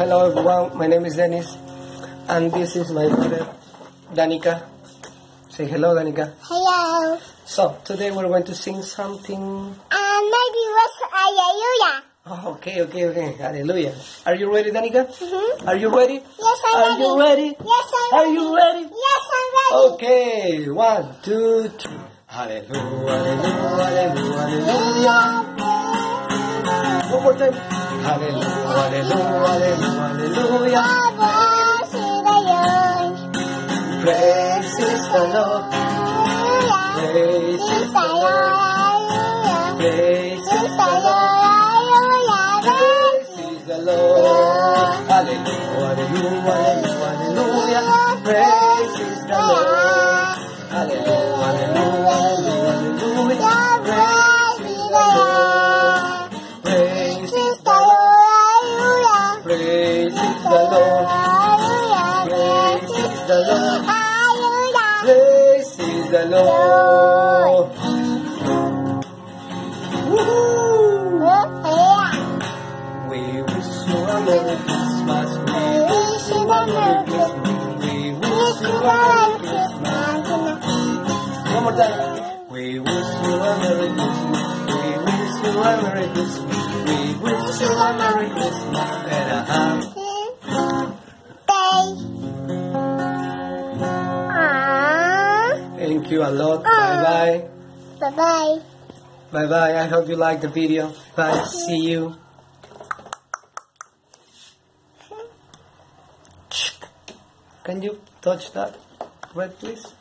hello everyone. My name is Dennis, and this is my brother Danica. Say hello, Danica. Hello. So today we're going to sing something. And maybe was Hallelujah. Oh, okay, okay, okay. Hallelujah. Are you ready, Danica? Mm-hmm. Are you ready? Yes, I'm Are ready. you ready? Yes, I'm Are ready. you ready? Yes, I'm ready. Okay, one, two, three. Hallelujah, hallelujah, hallelujah. One more time. Hallelujah, hallelujah, hallelujah. Praise is the Lord. Praise is the Lord. Lord. Praise is the Lord. Woo-hoo. We wish you a Merry Christmas. We wish you a Merry Christmas. We wish you a Merry Christmas. One more time. We wish you a Merry Christmas. We wish you a Merry Christmas. We wish you a Merry Christmas and a Thank you a lot. Ah. Bye bye. Bye bye. Bye bye. I hope you liked the video. Bye. See you. Hmm? Can you touch that red, please?